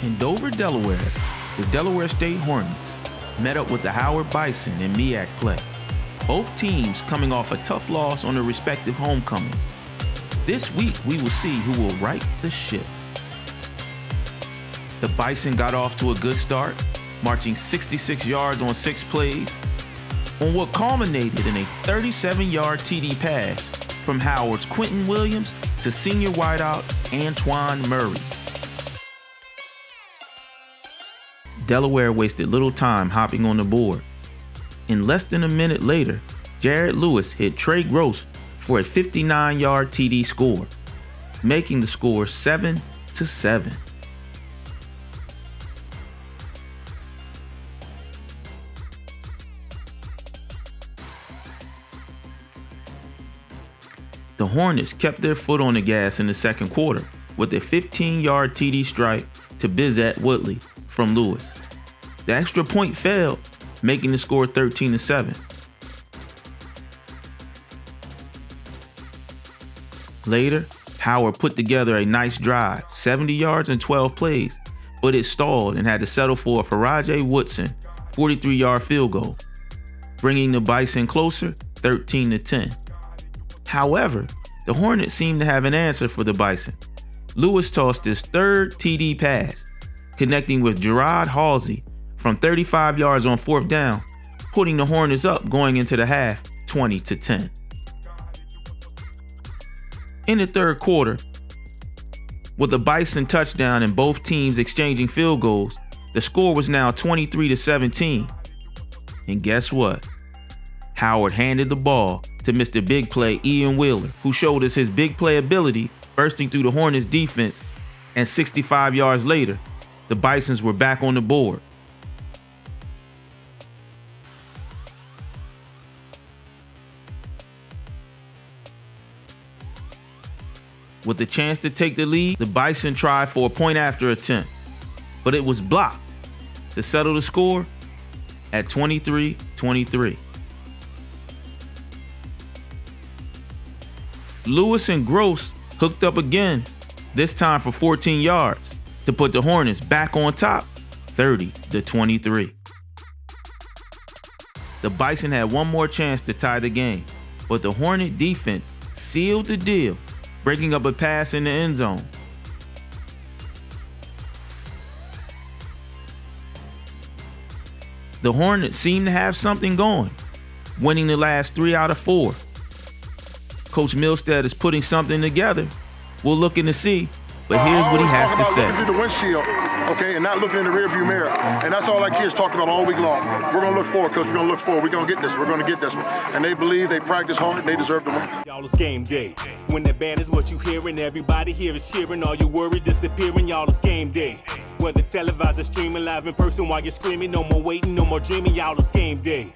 In Dover, Delaware, the Delaware State Hornets met up with the Howard Bison in MEAC play. Both teams coming off a tough loss on their respective homecomings. This week, we will see who will right the ship. The Bison got off to a good start, marching 66 yards on six plays, on what culminated in a 37 yard TD pass from Howard's Quinton Williams to senior wideout Antoine Murray. Delaware wasted little time hopping on the board. In less than a minute later, Jared Lewis hit Trey Gross for a 59 yard TD score, making the score 7 to 7. The Hornets kept their foot on the gas in the second quarter with a 15 yard TD strike to Bizette Woodley from Lewis. The extra point failed, making the score 13 to 7. Later, Howard put together a nice drive, 70 yards and 12 plays, but it stalled and had to settle for a Faraje Woodson 43 yard field goal, bringing the Bison closer 13 to 10. However, the Hornets seemed to have an answer for the Bison. Lewis tossed his third TD pass, connecting with Gerard Halsey from 35 yards on fourth down, putting the Hornets up going into the half 20 to 10. In the third quarter, with a Bison touchdown and both teams exchanging field goals, the score was now 23 to 17. And guess what? Howard handed the ball to Mr. Big Play Ian Wheeler, who showed us his big play ability, bursting through the Hornets defense, and 65 yards later, the Bisons were back on the board. With the chance to take the lead, the Bison tried for a point after attempt, but it was blocked to settle the score at 23 23. Lewis and Gross hooked up again, this time for 14 yards, to put the Hornets back on top 30 to 23. The Bison had one more chance to tie the game, but the Hornet defense sealed the deal, breaking up a pass in the end zone. The Hornets seem to have something going, winning the last three out of four. Coach Milstead is putting something together. We're looking to see, but here's what he has to say. Looking through the windshield, okay, and not looking in the rearview mirror. And that's all our kids talked about all week long. We're gonna look forward, coach. We're gonna look forward. We're gonna get this. We're gonna get this one. And they believe they practice hard. And they deserve to win. Y'all it's game day. When the band is what you hearing, everybody here is cheering. All your worries disappearing. Y'all it's game day. Whether televised or streaming live in person while you're screaming, no more waiting, no more dreaming. Y'all it's game day.